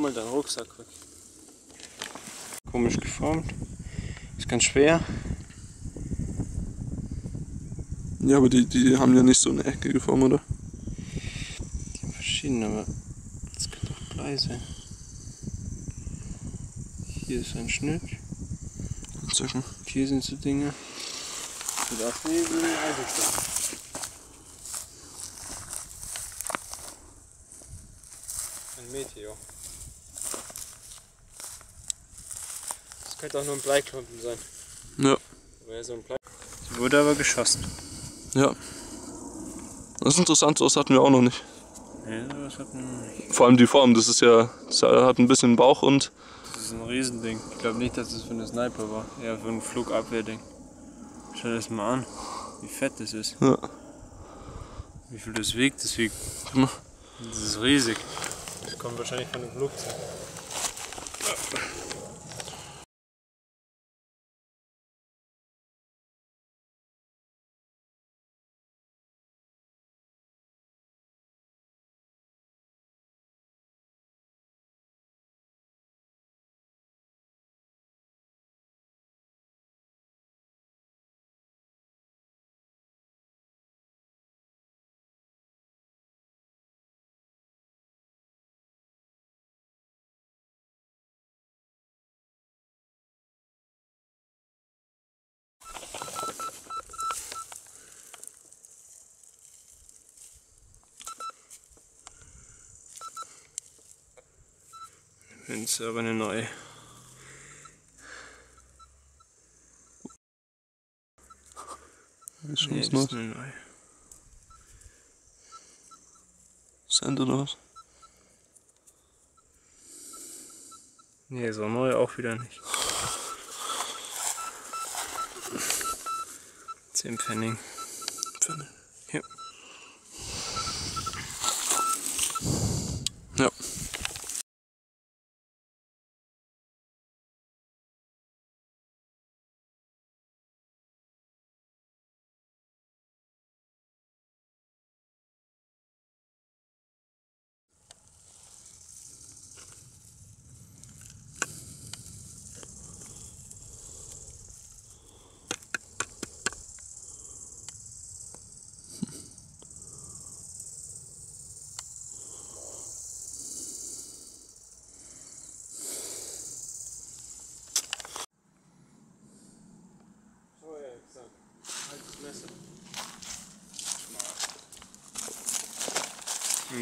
mal deinen Rucksack weg. Komisch geformt. Ist ganz schwer. Ja, aber die, die haben ja nicht so eine eckige Form, oder? Die haben verschiedene, aber das könnte auch Blei sein. Hier ist ein Schnitt. Inzwischen. Hier sind so Dinge. Aus wie wie ein Eisenstahl. Ein Meteor. Könnte auch nur ein Bleiklumpen sein. Ja. Wäre so ein Blei. Sie wurde aber geschossen. Ja. Das ist interessant, sowas hatten wir auch noch nicht. Ja, das hat man nicht. Vor allem die Form, das ist ja, das hat ein bisschen Bauch und Das ist ein Riesending. Ich glaube nicht, dass es für eine Sniper war. Eher für ein Flugabwehrding. Schau dir das mal an, wie fett das ist. ja. Wie viel das wiegt, das wiegt. Guck mal. Das ist riesig. Das kommt wahrscheinlich von dem Flugzeug. Wenn es aber eine neue. Ist schon Nee, was Neues. eine neue. Sand oder was? Nee, so neu auch wieder nicht. 10 Pfennig. Pfennig.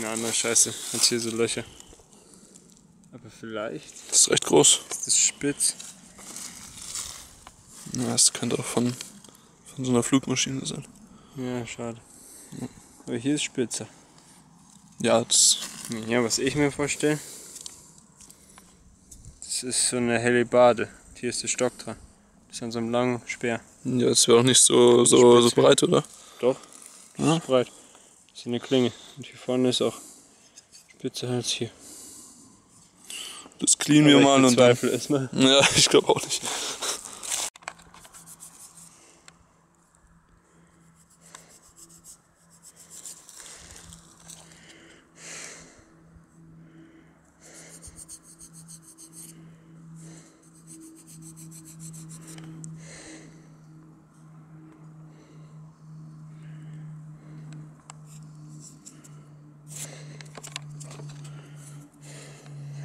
Na, na scheiße. Hat hier so Löcher. Aber vielleicht Das ist recht groß. ist das spitz. Ja, das könnte auch von, von so einer Flugmaschine sein. Ja, schade. Aber hier ist spitzer. Ja, das. Ja, was ich mir vorstelle, das ist so eine Helibade. Hier ist der Stock dran. Das ist an so einem langen Speer. Ja, das wäre auch nicht so, so, so breit, oder? Doch, das Ja. ist breit. Das ist eine Klinge. Und hier vorne ist auch spitzer als hier. Das cleanen wir mal und dann. bezweifle es mal. Ja, ich glaube auch nicht.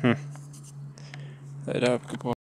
Hmm. Later, goodbye.